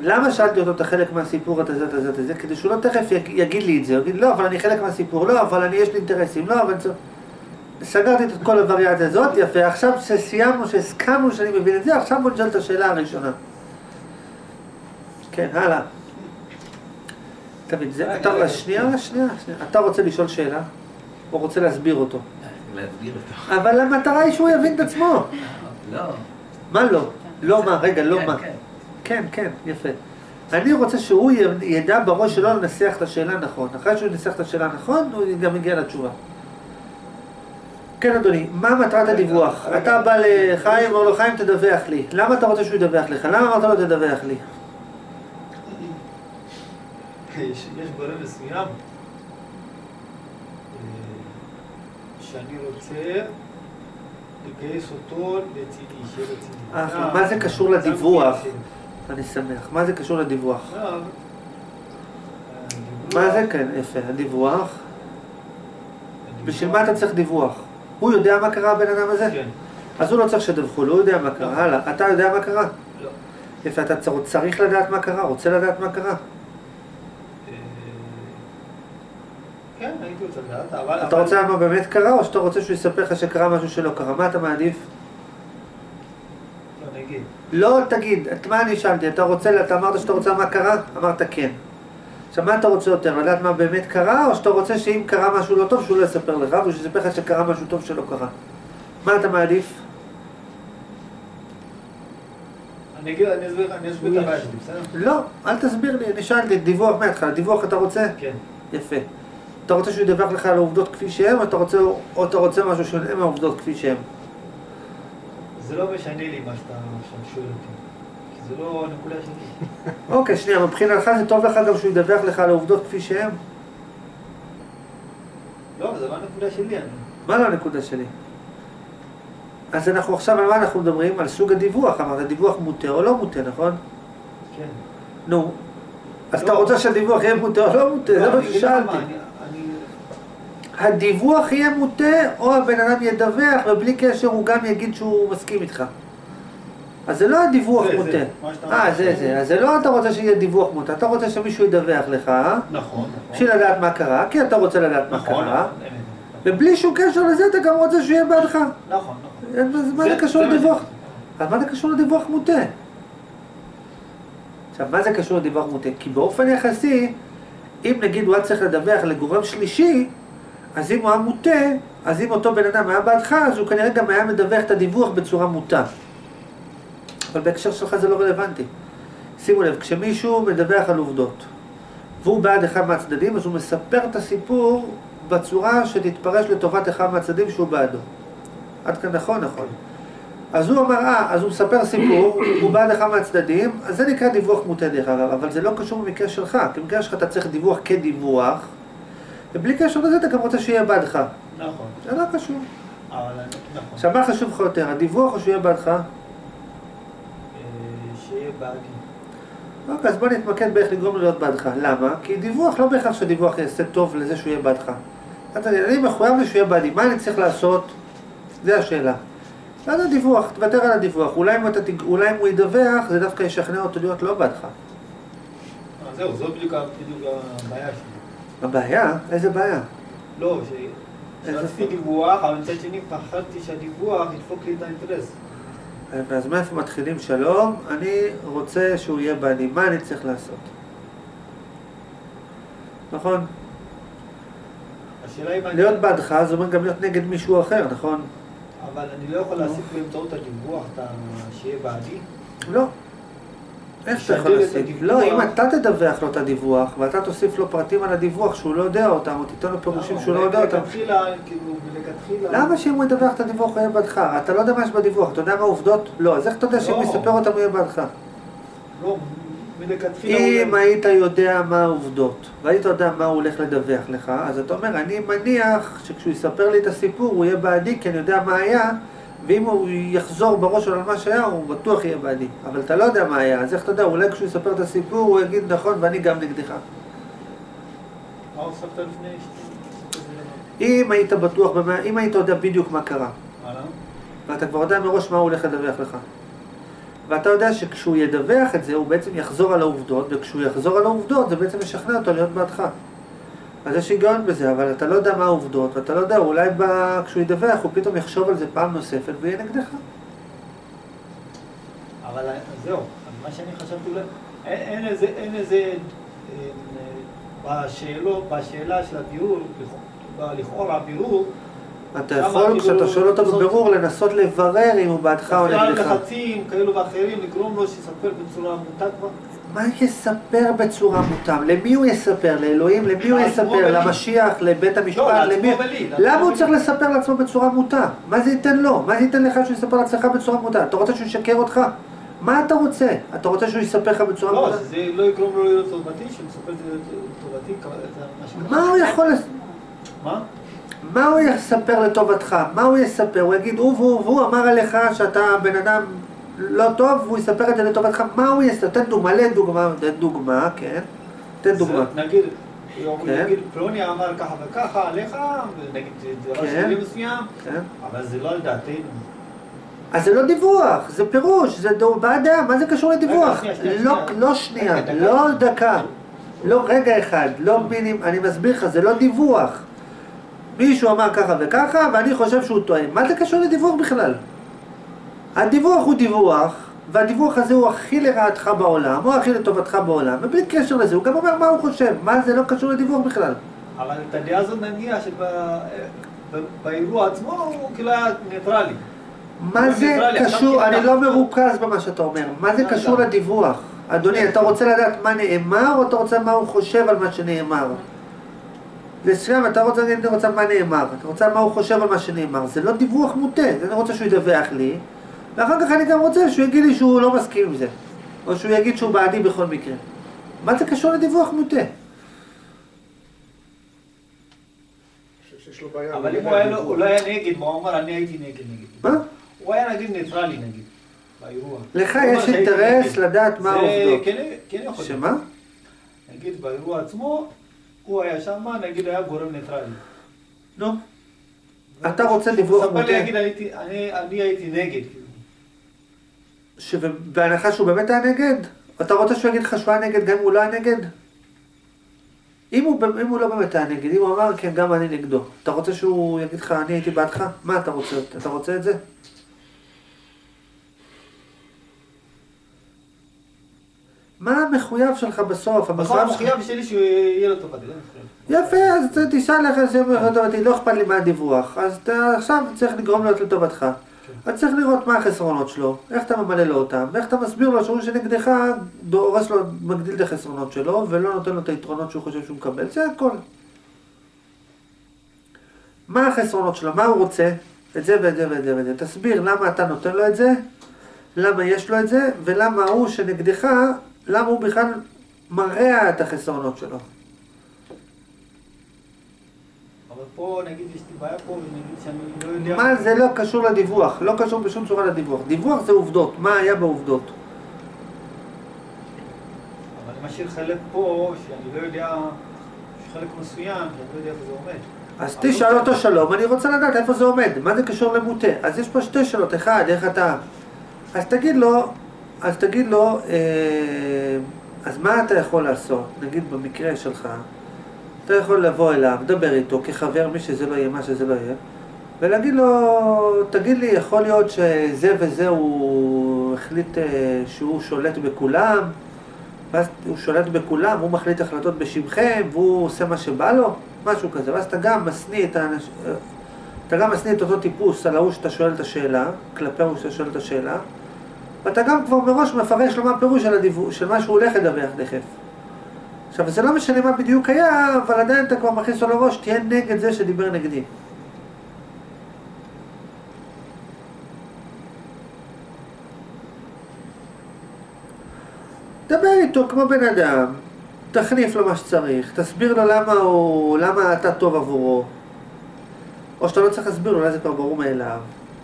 למה שאלתי אותו את החלק מהסיפור, את הזה, את הזה, את הזה, כדי שהוא לא תכף יג- יגיד לי את זה, הוא יגיד, לא, אבל אני חלק מהסיפור, לא, אבל אני, יש לי אינטרסים, לא, אבל... זה- סגרתי את כל הווריאציה הזאת, יפה, עכשיו שסיימנו, שהסכמנו שאני מבין את זה, עכשיו בוא נשאל את השאלה הראשונה. כן, הלאה. תמיד, זה, אתה, שנייה, שנייה, שנייה, אתה רוצה לשאול שאלה, או רוצה להסביר אותו? להסביר אותו. אבל המטרה היא שהוא יבין את עצמו. לא. מה לא? לא מה, רגע, לא כן, מה. כן. כן, כן, יפה. אני רוצה שהוא ידע בראש שלו לנסח את השאלה נכון. אחרי שהוא ינסח את השאלה נכון, הוא גם יגיע לתשובה. כן, אדוני, מה מטרת הדיווח? אתה בא לחיים, אומר לו, חיים, תדווח לי. למה אתה רוצה שהוא ידווח לך? למה אמרת לו, תדווח לי? יש יש גורם מסוים אה, שאני רוצה לגייס אותו לצידי, שיהיה לצידי. אה, מה זה קשור לדיווח? אני שמח. מה זה קשור לדיווח? עכשיו, הדיווח- מה זה כן, יפה, הדיווח. בשביל מה אתה צריך דיווח? הוא יודע מה קרה הבן אדם הזה? כן. אז הוא לא צריך שתדווחו לו, הוא יודע מה קרה. לא. הלאה, אתה יודע מה קרה? לא. יפה, אתה צר- צריך לדעת מה קרה, רוצה לדעת מה קרה. אה, כן, הייתי רוצה לדעת, אבל... אתה רוצה מה באמת קרה, או שאתה רוצה שהוא יספר לך שקרה משהו שלא קרה? מה אתה מעדיף? לא, תגיד, את מה אני שאלתי? אתה רוצה, אתה אמרת שאתה רוצה מה קרה? אמרת כן. עכשיו, מה אתה רוצה יותר? לדעת מה באמת קרה, או שאתה רוצה שאם קרה משהו לא טוב, שהוא לא יספר לך, והוא יספר לך שקרה משהו טוב שלא קרה? מה אתה מעדיף? אני אגיד, אני אסביר אני אסביר את הבעיה שלי, בסדר? לא, אל תסביר לי, אני שאלתי, דיווח מההתחלה, דיווח אתה רוצה? כן. יפה. אתה רוצה שהוא ידווח לך על העובדות כפי שהן, או אתה רוצה, או אתה רוצה משהו שונה מהעובדות כפי שהן? לא משנה לי מה שאתה עכשיו שואל אותי. זה לא הנקודה שלי. אוקיי, שנייה, מבחינתך זה טוב לך גם שהוא ידווח לך על העובדות כפי שהן? לא, זה לא הנקודה שלי. מה לא הנקודה שלי? אז אנחנו עכשיו, על מה אנחנו מדברים? על סוג הדיווח. אמרת, דיווח מוטה או לא מוטה, נכון? כן. נו. אז לא. אתה רוצה שהדיווח יהיה מוטה או לא מוטה? זה לא, מה, ששאלתי. הדיווח יהיה מוטה, או הבן אדם ידווח, ובלי קשר הוא גם יגיד שהוא מסכים איתך. אז זה לא הדיווח זה, מוטה. אה. זה זה. אז זה לא אתה רוצה שיהיה דיווח מוטה, אתה רוצה שמישהו ידווח לך? נכון, נכון. בשביל לדעת מה קרה, כי אתה רוצה לדעת מה נכון, קרה, נכון. ובלי שום קשר לזה אתה גם רוצה שהוא יהיה בעדך. נכון, נכון. אז מה זה קשור לדיווח? אז מה זה קשור לדיווח מוטה? עכשיו, מה זה קשור לדיווח מוטה? כי באופן יחסי, אם נגיד הוא היה צריך לדווח לגורם שלישי, אז אם הוא היה מוטה, אז אם אותו בן אדם היה בעדך, אז הוא כנראה גם היה מדווח את הדיווח בצורה מוטה. אבל בהקשר שלך זה לא רלוונטי. שימו לב, כשמישהו מדווח על עובדות, והוא בעד אחד מהצדדים, אז הוא מספר את הסיפור בצורה שתתפרש לטובת אחד מהצדדים שהוא בעדו. עד כאן נכון? נכון. אז הוא אמר, אה, אז הוא מספר סיפור, הוא בעד אחד מהצדדים, אז זה נקרא דיווח מוטה דרך אגב, אבל זה לא קשור במקרה שלך, כי במקרה שלך אתה צריך דיווח כדיווח, ובלי קשר לזה אתה גם רוצה שיהיה בעדך. נכון. זה לא קשור. אבל נכון. עכשיו, מה חשוב לך יותר, הדיווח או שיהיה בעדך? אה, שיהיה בעדי. אוקיי, אז בוא נתמקד באיך לגרום לו להיות בעדך. למה? כי דיווח, לא בהכרח שדיווח יעשה טוב לזה שהוא יהיה בעדך. אני מחויב לי שהוא יהיה בעדי, מה אני צריך לעשות? זו השאלה. לא יודע, דיווח, תוותר על הדיווח. אולי אם, אתה, אולי אם הוא ידווח, זה דווקא ישכנע אותו להיות לא בעדך. אה, זהו, זו בדיוק הבעיה שלי. הבעיה? איזה בעיה? לא, שרציתי? דיווח, אבל מצד שני פחדתי שהדיווח ידפוק לי את האינטרס. אז מאיפה מתחילים שלום? אני רוצה שהוא יהיה בעדי, מה אני צריך לעשות? נכון? השאלה אם אני... להיות בעדך זה אומר גם להיות נגד מישהו אחר, נכון? אבל אני לא יכול להשיג באמצעות הדיווח. שיהיה בעדי. לא. איך אתה יכול את? הדיווח. לא, אם אתה תדווח לו את הדיווח, ואתה תוסיף לו פרטים על הדיווח שהוא לא יודע אותם, או תיתן לו פירושים שהוא לא יודע אותם. כאילו. למה שאם הוא ידווח את הדיווח הוא יהיה בעדך? אתה לא יודע מה יש בדיווח, אתה יודע מה העובדות? לא, אז איך אתה יודע שאם לא. יספר אותם הוא יהיה בעדך? לא. אם היית יודע מה העובדות, והיית יודע מה הוא הולך לדווח לך, אז אתה אומר, אני מניח שכשהוא יספר לי את הסיפור הוא יהיה בעדי, כי אני יודע מה היה, ואם הוא יחזור בראש שלו על מה שהיה, הוא בטוח יהיה בעדי. אבל אתה לא יודע מה היה, אז איך אתה יודע, אולי כשהוא יספר את הסיפור הוא יגיד נכון ואני גם נגדך. אם היית בטוח, במה, אם היית יודע בדיוק מה קרה. ואתה כבר יודע מראש מה הוא הולך לדווח לך, ואתה יודע שכשהוא ידווח את זה, הוא בעצם יחזור על העובדות, וכשהוא יחזור על העובדות, זה בעצם ישכנע אותו להיות בעדך. אז יש היגיון בזה, אבל אתה לא יודע מה העובדות, ואתה לא יודע, אולי ב... כשהוא ידווח, הוא פתאום יחשוב על זה פעם נוספת ויהיה נגדך. אבל זהו, מה שאני חשבתי, אין, אין איזה, אין איזה, אה, אה, בשאלות, בשאלה של הבירור, לכ- לכאורה בירור, אתה יכול, כשאתה שואל אותו בבירור, לנסות לברר אם הוא בעדך או נגדך. לחצים כאלו ואחרים, לגרום לו שיספר בצורה מוטה כבר. מה יספר בצורה מוטם? למי הוא יספר? לאלוהים? למי הוא יספר? למשיח? לבית המשפט? לא, לעצמו למי? למה הוא. צריך לספר לעצמו בצורה מוטה? מה זה ייתן לו? מה זה ייתן לך שהוא יספר לעצמך בצורה מוטה? אתה רוצה שהוא ישקר אותך? מה אתה רוצה? אתה רוצה שהוא יספר לך בצורה לא, מוטה? שזה לא יגרום לו להיות טובתי, שמספר את זה מה הוא יכול... מה? מה הוא יספר לטובתך? מה הוא יספר? הוא יגיד, הוא והוא והוא אמר עליך שאתה בן אדם לא טוב, והוא יספר את זה לטובתך. מה הוא יספר? תן דוגמה, תן דוגמה, תן דוגמה, כן. תן דוגמה. נגיד, כן. יגיד, פלוני אמר ככה וככה עליך, ונגיד, זה דבר כן. שלי מסוים, כן. אבל זה לא על דעתנו. אז זה לא דיווח, זה פירוש, זה דעה, מה זה קשור לדיווח? לא, שנייה. לא שנייה, דקה. לא דקה, לא רגע אחד, לא מינים, אני מסביר לך, זה לא דיווח. מישהו אמר ככה וככה, ואני חושב שהוא טועה. מה זה קשור לדיווח בכלל? הדיווח הוא דיווח, והדיווח הזה הוא הכי לרעתך בעולם, או הכי לטובתך בעולם, ובלי קשר לזה, הוא גם אומר מה הוא חושב, מה זה לא קשור לדיווח בכלל. אבל את הדעה הזאת נניח שבאירוע עצמו הוא כאילו היה ניטרלי. מה הוא זה קשור, אני לא מרוכז במה שאתה אומר, מה זה לא קשור. לדיווח? אדוני, אתה רוצה לדעת מה נאמר, או אתה רוצה מה הוא חושב על מה שנאמר? מסוים, אתה רוצה להגיד, אני רוצה מה נאמר, אתה רוצה מה הוא חושב על מה שנאמר, זה לא דיווח מוטה, אני רוצה שהוא ידווח לי, ואחר כך אני גם רוצה שהוא יגיד לי שהוא לא מסכים עם זה, או שהוא יגיד שהוא בעדי בכל מקרה. מה זה קשור לדיווח מוטה? אבל הוא אם לא הוא היה לו-. הוא לא היה נגד, מה הוא אמר, אני הייתי נגד נגיד. מה? הוא היה נגיד ניטרלי נגיד, באירוע. לך יש אינטרס נגד. לדעת מה זה העובדות. כן- כן יכול להיות. שמה? נגיד באירוע עצמו, הוא היה שם, נגיד היה גורם ניטרלי. נו. אתה רוצה דיווח לי, מוטה? יגיד, הייתי- אני אני הייתי נגד. כאילו. שבהנחה שהוא באמת היה נגד? אתה רוצה שהוא יגיד לך שהוא היה נגד גם אם הוא לא היה נגד? אם הוא, אם הוא לא באמת היה נגד, אם הוא אמר כן, גם אני נגדו, אתה רוצה שהוא יגיד לך אני הייתי בעדך? מה אתה רוצה? אתה רוצה את זה? מה המחויב שלך בסוף? בסוף המחויב שלי שהוא יהיה לו טובתי. זה המחויב. יפה, אז תשאל לך לא אכפת לי מה הדיווח. אז אתה עכשיו צריך לגרום לו לטובתך. אז צריך לראות מה החסרונות שלו, איך אתה ממלא לו אותם, ואיך אתה מסביר לו שהוא שנגדך דורס לו, מגדיל את החסרונות שלו, ולא נותן לו את היתרונות שהוא חושב שהוא מקבל, זה הכל. מה החסרונות שלו, מה הוא רוצה, את זה ואת זה ואת זה ואת זה. תסביר למה אתה נותן לו את זה, למה יש לו את זה, ולמה הוא שנגדך, למה הוא בכלל מרע את החסרונות שלו. אבל פה נגיד יש לי בעיה פה, ונגיד שאני לא יודע... מה זה לא קשור לדיווח, לא קשור בשום צורה לדיווח. דיווח זה עובדות, מה היה בעובדות. אבל אני משאיר חלק פה, שאני לא יודע, יש חלק מסוים, שאני לא יודע איפה זה עומד. אז תשאל לא- אותו שלום, אני רוצה לדעת איפה זה עומד, מה זה קשור למוטה. אז יש פה שתי שאלות, אחד, איך אתה... אז תגיד לו, אז תגיד לו, אה, אז מה אתה יכול לעשות, נגיד במקרה שלך, אתה יכול לבוא אליו, לדבר איתו כחבר, מי שזה לא יהיה, מה שזה לא יהיה, ולהגיד לו, תגיד לי, יכול להיות שזה וזה הוא החליט אה, שהוא שולט בכולם, ואז הוא שולט בכולם, הוא מחליט החלטות בשמכם, והוא עושה מה שבא לו, משהו כזה, ואז אתה גם משניא את האנשים, אתה גם משניא את אותו טיפוס על ההוא שאתה שואל את השאלה, כלפי ההוא שאתה שואל את השאלה, ואתה גם כבר מראש מפרש לו מה הפירוש של, הדיווח, של מה שהוא הולך לדווח תכף. עכשיו, זה לא משנה מה בדיוק היה, אבל עדיין אתה כבר מכניס לו לראש, תהיה נגד זה שדיבר נגדי. דבר איתו כמו בן אדם, תחניף לו מה שצריך, תסביר לו למה, הוא, למה אתה טוב עבורו. או שאתה לא צריך להסביר לו, אולי זה כבר ברור מאליו.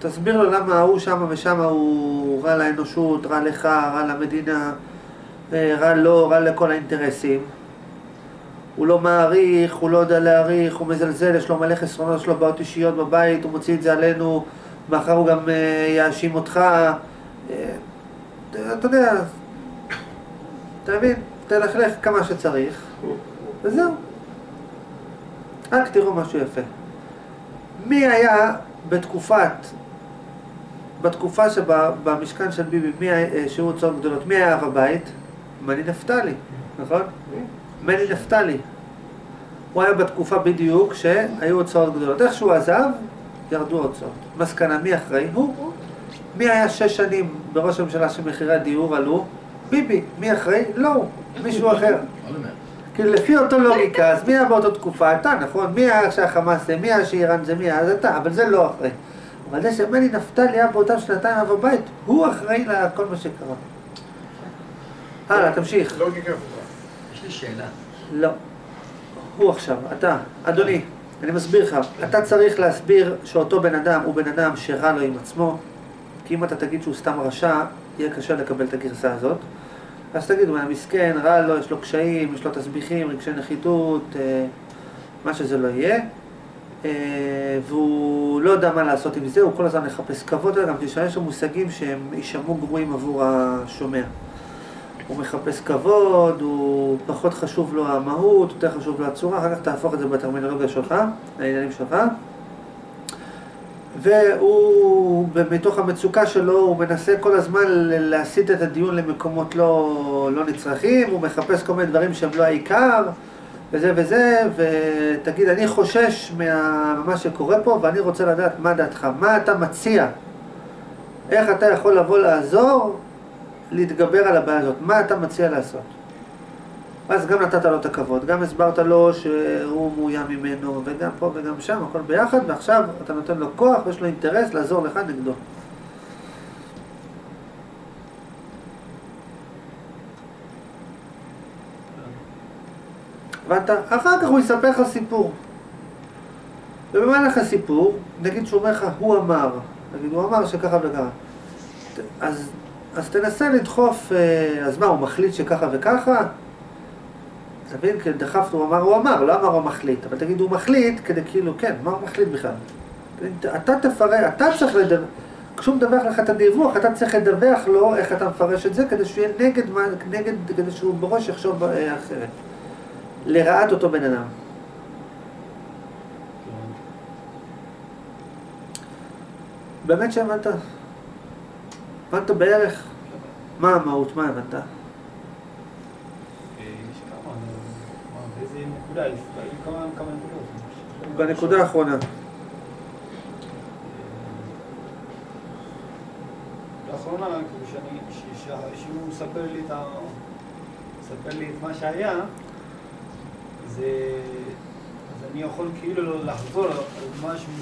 תסביר לו למה ההוא שמה ושמה הוא רע לאנושות, רע לך, רע למדינה, אה, רע לו, רע לכל האינטרסים. הוא לא מעריך, הוא לא יודע להעריך, הוא מזלזל, יש לו מלא חסרונות, יש לו בעיות אישיות בבית, הוא מוציא את זה עלינו, מחר הוא גם אה, יאשים אותך. אה, אתה יודע, אתה מבין? תלכלך כמה שצריך, וזהו. רק תראו משהו יפה. מי היה בתקופת, בתקופה שבמשכן של ביבי, מי היה, שהוא הוצאות גדולות, מי היה אב הבית? מני נפתלי, נכון? מני נפתלי. הוא היה בתקופה בדיוק שהיו הוצאות גדולות. איך שהוא עזב, ירדו הוצאות. מסקנה, מי אחראי? הוא. מי היה שש שנים בראש הממשלה שמחירי הדיור עלו? ביבי. מי אחראי? לא הוא, מישהו אחר. כאילו לפי אותו לוגיקה, אז מי היה באותה תקופה? אתה, נכון? מי היה שהחמאס זה? מי היה שאיראן זה? מי היה? אז אתה, אבל זה לא אחראי. אבל זה שמני נפתלי היה באותם שנתיים אב הבית, הוא אחראי לכל מה שקרה. הלאה, תמשיך. לוגיקה לי שאלה. לא. הוא עכשיו, אתה, אדוני, אני מסביר לך, אתה צריך להסביר שאותו בן אדם הוא בן אדם שרע לו עם עצמו, כי אם אתה תגיד שהוא סתם רשע, יהיה קשה לקבל את הגרסה הזאת. אז תגיד, הוא היה מסכן, רע לו, יש לו קשיים, יש לו תסביכים, רגשי נחיתות, אה, מה שזה לא יהיה. אה, והוא לא יודע מה לעשות עם זה, הוא כל הזמן מחפש כבוד, גם תשמע, יש לו מושגים שהם יישמעו גרועים עבור השומע. הוא מחפש כבוד, הוא פחות חשוב לו המהות, יותר חשוב לו הצורה, אחר כך תהפוך את זה בטרמינולוגיה שלך, לעניינים שלך. והוא, מתוך המצוקה שלו, הוא מנסה כל הזמן להסיט את הדיון למקומות לא, לא נצרכים, הוא מחפש כל מיני דברים שהם לא העיקר, וזה וזה, ותגיד, אני חושש ממה שקורה פה, ואני רוצה לדעת מה דעתך, מה אתה מציע, איך אתה יכול לבוא לעזור להתגבר על הבעיה הזאת, מה אתה מציע לעשות? אז גם נתת לו את הכבוד, גם הסברת לו שהוא מאוים ממנו, וגם פה וגם שם, הכל ביחד, ועכשיו אתה נותן לו כוח ויש לו אינטרס לעזור לך נגדו. הבנת? אחר כך הוא יספר לך סיפור. ובמהלך הסיפור, נגיד שהוא אומר לך, הוא אמר, נגיד הוא אמר שככה וככה. אז, אז תנסה לדחוף, אה, אז מה, הוא מחליט שככה וככה? אתה מבין? כי דחפת, הוא אמר, הוא אמר, לא אמר הוא מחליט. אבל תגיד, הוא מחליט כדי כאילו, כן, מה הוא מחליט בכלל? אתה תפרש, אתה צריך לדווח, כשהוא מדווח לך את הדיווח, אתה צריך לדווח לו איך אתה מפרש את זה, כדי שהוא יהיה נגד, נגד, כדי שהוא בראש יחשוב אה, אחרת. לרעת אותו בן אדם. באמת שהבנת? הבנת בערך? מה המהות? מה הבנת? נקודות. בנקודה האחרונה. לאחרונה, כאילו שאני, ש- ש- שהוא מספר לי את ה... מספר לי את מה שהיה, זה... אז אני יכול כאילו לחזור על משהו